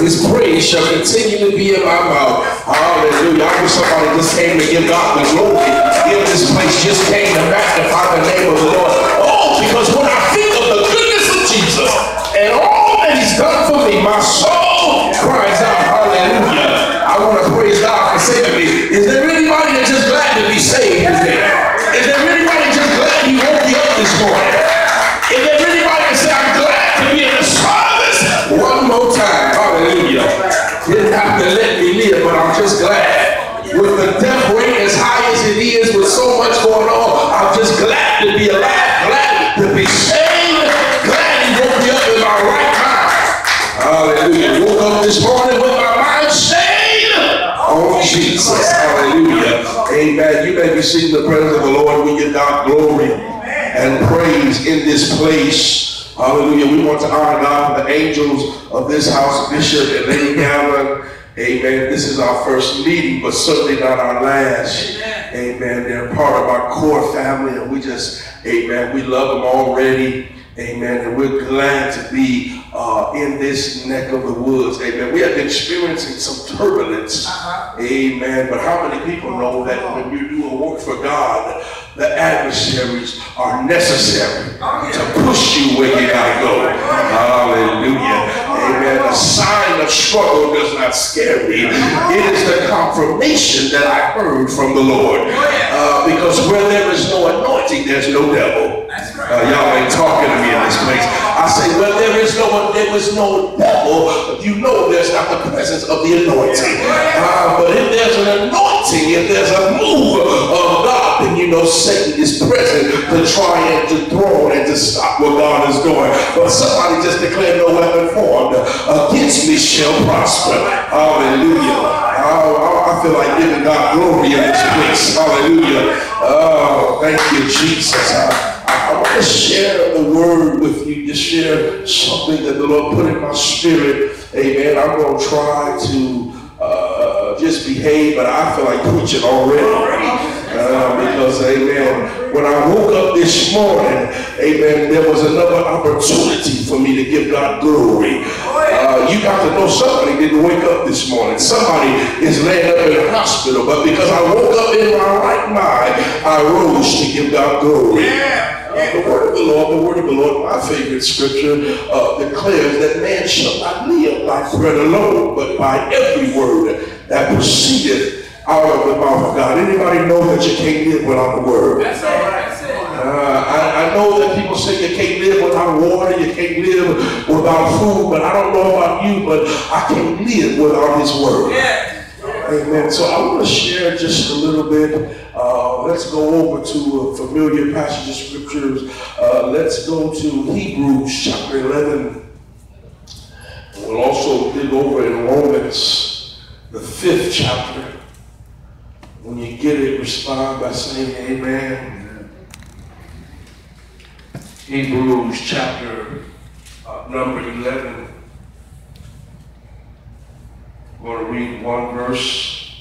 his praise shall continue to be in my mouth. Hallelujah. I wish somebody just came to give God the glory. In this place just came to magnify the name of the Lord. Oh, because when I think of the goodness of Jesus and all that he's done for me, my soul cries out, hallelujah. I want to praise God for saving me. Is there anybody that's just glad to be saved today? Is there anybody just glad he woke you up this morning? Is there anybody that say, I'm glad to be in the service one more time? Didn't have to let me live, but I'm just glad. With the death rate as high as it is, with so much going on, I'm just glad to be alive, glad to be saved, glad he woke me up in my right mind. Hallelujah. Woke up this morning with my mind stayed on oh, Jesus. Hallelujah. Amen. You may be seeing the presence of the Lord. Give God glory and praise in this place. Hallelujah. We want to honor God for the angels of this house, Bishop and Lady Gavin. Amen. This is our first meeting, but certainly not our last. Amen. They're part of our core family, and we just, amen, we love them already. Amen. And we're glad to be uh, in this neck of the woods. Amen. We have been experiencing some turbulence. Amen. But how many people know that when you do a work for God, the adversaries are necessary to push you where you gotta go. Hallelujah. Amen. A sign of struggle does not scare me. It is the confirmation that I heard from the Lord. Uh, because where there is no anointing, there's no devil. Uh, y'all ain't talking to me in this place. I say, well, there is no there is no devil. You know there's not the presence of the anointing. Uh, but if there's an anointing, if there's a move of God, then you know Satan is present to try and to throw and to stop what God is doing. But somebody just declared no weapon formed against me shall prosper. Hallelujah. Oh, I feel like giving God glory in this place. Hallelujah. Oh, thank you, Jesus. To share the word with you, just share something that the Lord put in my spirit. Amen. I'm going to try to uh, just behave, but I feel like preaching already. Uh, because, amen, when I woke up this morning, amen, there was another opportunity for me to give God glory. Uh, you got to know somebody didn't wake up this morning. Somebody is laying up in the hospital, but because I woke up in my right mind, I rose to give God glory. Uh, the word of the Lord, the word of the Lord, my favorite scripture, uh, declares that man shall not live by bread alone, but by every word that proceedeth out of the mouth of God. Anybody know that you can't live without the word? That's it. That's it. Uh, I, I know that people say you can't live without water, you can't live without food, but I don't know about you, but I can't live without his word. Yeah. Amen. So I want to share just a little bit. Uh, let's go over to a familiar passage of scriptures. Uh, let's go to Hebrews chapter 11. We'll also dig over in Romans, the fifth chapter. When you get it, respond by saying amen. Hebrews chapter uh, number 11. I'm going to read one verse,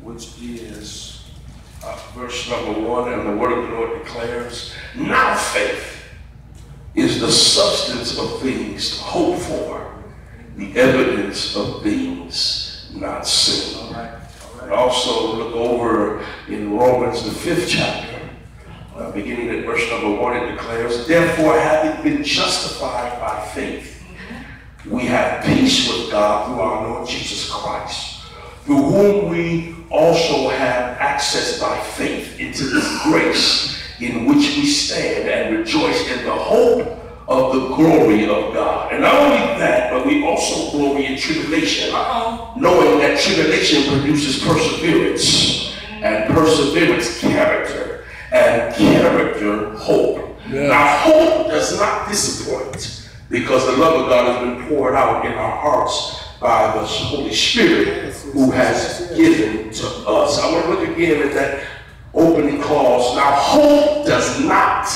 which is uh, verse number one, and the word of the Lord declares, Now faith is the substance of things hoped for, the evidence of things not seen. And also look over in Romans, the fifth chapter, uh, beginning at verse number one, it declares, Therefore, having been justified by faith, we have peace with God through our Lord Jesus Christ, through whom we also have access by faith into this grace in which we stand and rejoice in the hope of the glory of God. And not only that, but we also glory in tribulation, knowing that tribulation produces perseverance, and perseverance, character, and character, hope. Now, hope does not disappoint because the love of God has been poured out in our hearts by the Holy Spirit who has given to us. I want to look again at that opening clause. Now, hope does not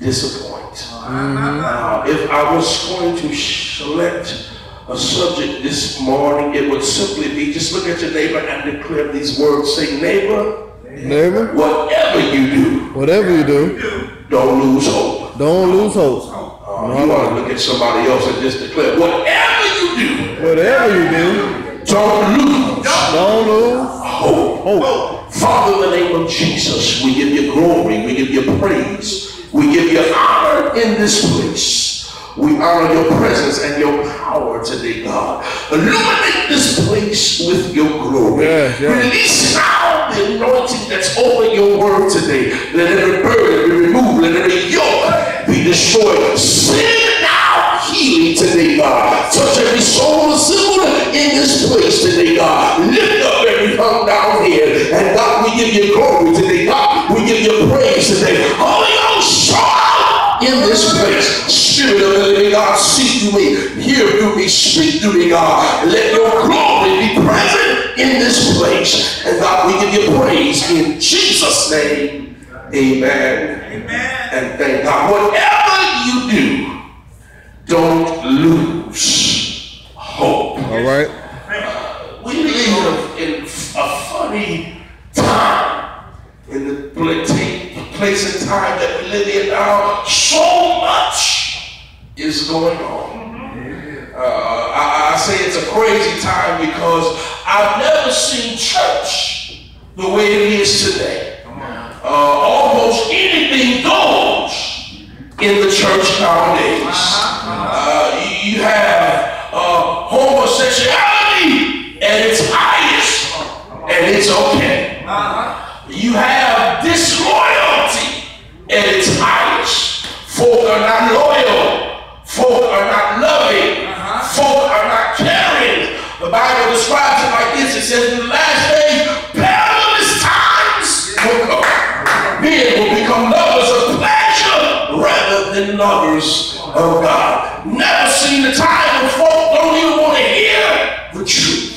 disappoint. Now, if I was going to select a subject this morning, it would simply be just look at your neighbor and declare these words. Say, neighbor, Neighbor, whatever you do, whatever you do, don't lose hope. don't lose hope. Uh, Uh, you want to look at somebody else and just declare, whatever you do, Whatever you do, don't lose don't lose hope. hope. Father, in the name of Jesus, we give you glory, we give you praise, we give you honor in this place. We honor your presence and your power today, God. Illuminate this place with your glory. Yes, yes. Release now the anointing that's over your word today. Let every burden be removed, let every yoke be destroyed. Send now healing today, God. Touch every soul assembled in this place today, God. Lift up every hung down head. And God, we give you glory today. Speak God. Let your glory be present in this place. And God, we give you praise in Jesus' name. Amen. Amen. And thank God. Whatever you do, don't lose hope. All right. We live in a funny time in the pla- place and time that we live in now. So much is going on. Uh, I, I say it's a crazy time because I've never seen church the way it is today. Uh, almost anything goes in the church nowadays. Uh, you, have uh, homosexuality at its highest, and it's okay. You have disloyalty at its highest. Folk are not than of God. Never seen the time when folk don't even want to hear the truth.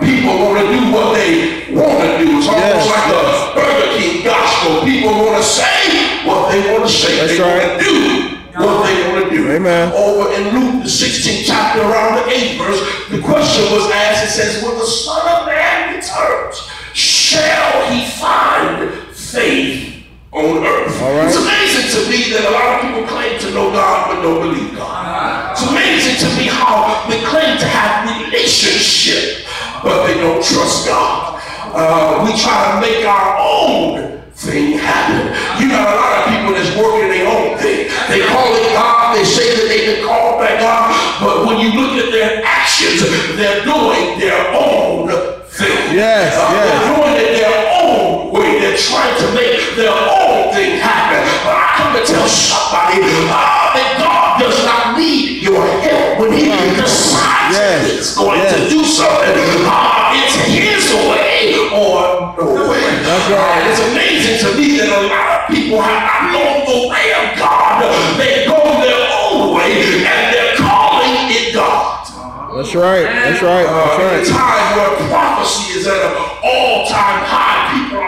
People want to do what they want to do. It's almost Yes, like a Burger King gospel. People want to say what they want to say. That's they right. want to do what they want to do. Amen. Over in Luke, the 16th chapter, around the 8th verse, the question was asked. It says, When the Son of Man returns, shall he find faith on earth? All right. To me that a lot of people claim to know God but don't believe God. It's amazing to me how they claim to have relationship, but they don't trust God. Uh, we try to make our own thing happen. You got a lot of people that's working their own thing. They call it God. They say that they've been called by God, but when you look at their actions, they're doing their own thing. Yes, Uh, yes. They're doing it their own way. They're trying to make their own somebody uh, that God does not need your help when He decides Yes, He's going yes. to do something. Uh, it's His way or no way. That's right. Uh, it's amazing to me that a lot of people have not known the way of God. They go their own way and they're calling it God. That's right. That's right. Uh, in a That's right. time where prophecy is at an all-time high, people are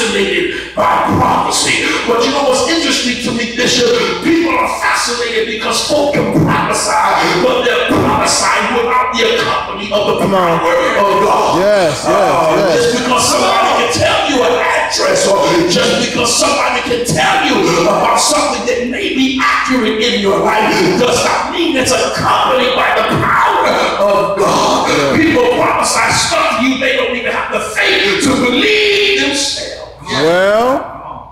fascinated by prophecy. But you know what's interesting to me, Bishop? People are fascinated because folk can prophesy, but they're prophesying without the accompany of the power of God. Yes, yes, Uh, yes. Just because somebody can tell you an address, or just because somebody can tell you about something that may be accurate in your life, does not mean it's accompanied by the power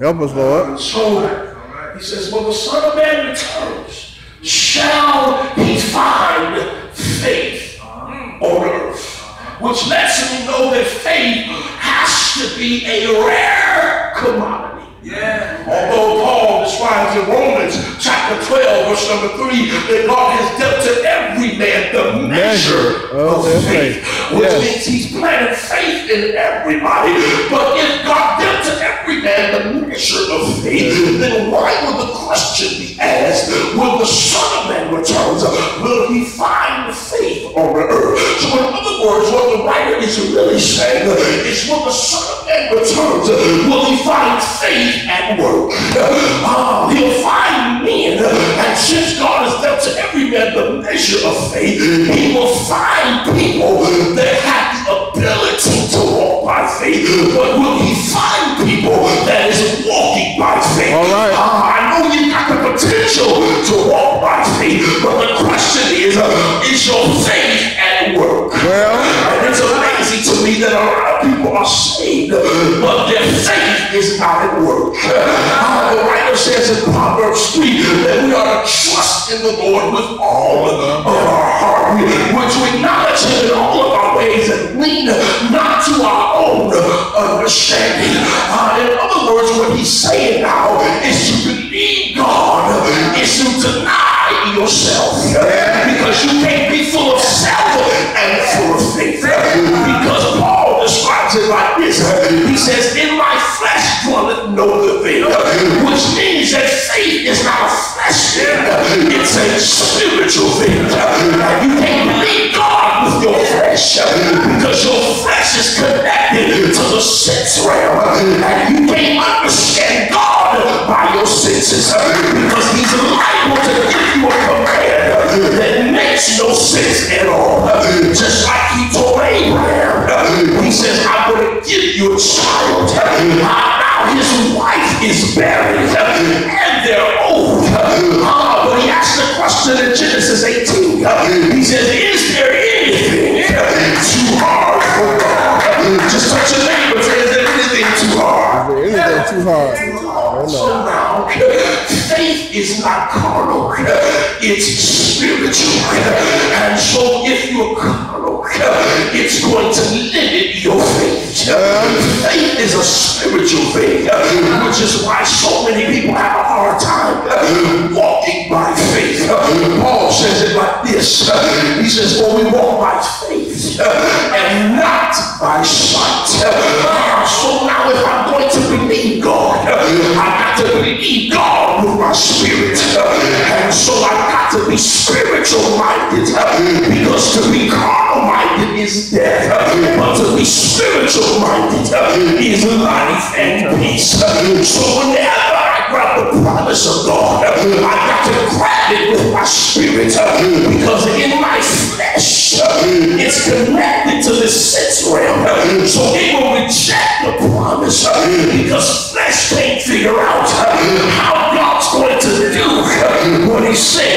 help us, Lord. So he says, When the Son of Man returns, shall he find faith uh-huh. on earth? Which lets me know that faith has to be a rare commodity. Yeah. Although Paul describes in Romans chapter 12, verse number 3, that God has dealt to every man the measure of faith, which Yes. means he's planted faith in everybody. But if God gives to every man the measure of faith, then why would the question be asked, when the Son of Man returns, will he find faith on the earth? So in other words, what the writer is really saying is when the Son of Man returns, will he find faith at work? Ah, he'll find men, and since God has dealt to every man the measure of faith, he will find people is at work. Uh, the writer says in Proverbs 3 that we are to trust in the Lord with all of our heart, which we acknowledge him in all of our ways and lean not to our own understanding. Uh, in other words, what he's saying now spiritual thing. You can't believe God with your flesh because your flesh is connected to the sense realm. And you can't understand God by your senses because He's liable to give you a command that makes no sense at all. Just like He told Abraham, He says, I'm going to give you a child. His wife is buried and they're old. Ah, but he asked the question in Genesis 18. He says, Is there anything too hard for God? Just touch your neighbor and say, Is there anything too hard? Is there anything too hard? I don't So now, faith is not carnal, it's spiritual. And so if you're carnal, it's going to limit your faith. Faith is a spiritual thing, which is why so many people have a hard time walking by faith. Paul says it like this. He says, For we walk by faith and not by sight. Ah, so now if I'm going to believe God, I've got to believe God with my spirit. And so I've got to be spiritual minded is death, but to be spiritual minded is life and peace. So whenever I grab the promise of God, I've got to grab it with my spirit because in my flesh it's connected to the sense realm. So it will reject the promise because flesh can't figure out how God's going to do what he said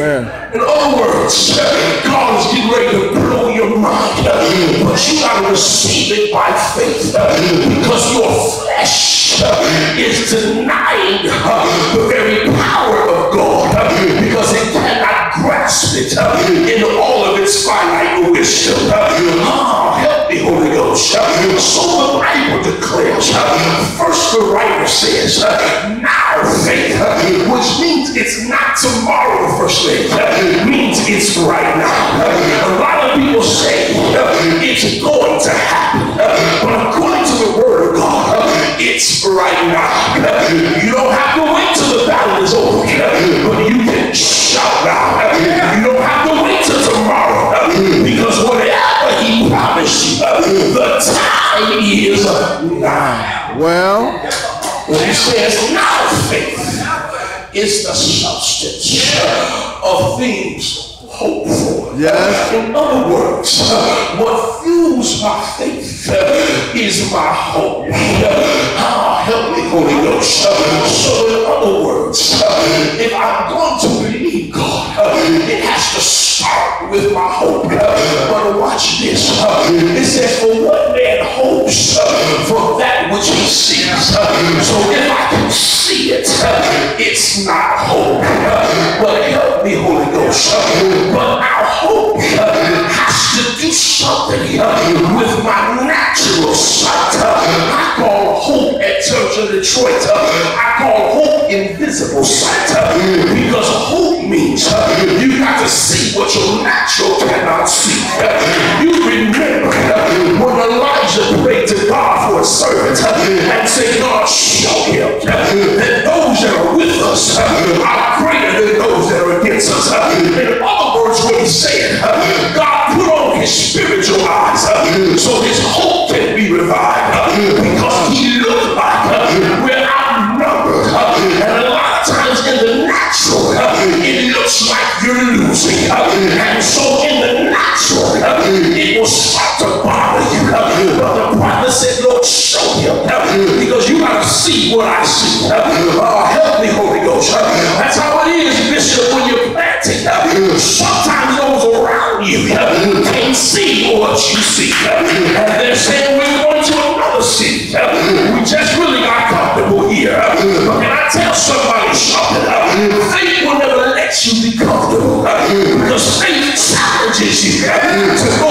Amen. In other words, God is getting ready to blow your mind, but you got to receive it by faith because your flesh is denying the very power of God because it cannot grasp it in all of its finite wisdom. Ah, help me, Holy Ghost. So the Bible declares, first the writer says, faith, which means it's not tomorrow, first faith, it means it's right now. A lot of people say it's going to happen, but according to the word of God, it's right now. You don't have to wait till the battle is over, but you can shout now. You don't have to wait till tomorrow, because whatever he promised you, the time is now. Well, When he says now faith is the substance of things hoped for. Yes. In other words, what fuels my faith is my hope. Ah, help me, Holy Ghost. So in other words, if I'm going to believe God, it has to our hope. But help me, Holy Ghost. But our hope has to do something with my natural sight. I call hope at Church of Detroit. I call hope invisible sight. Because hope means you got to see what your natural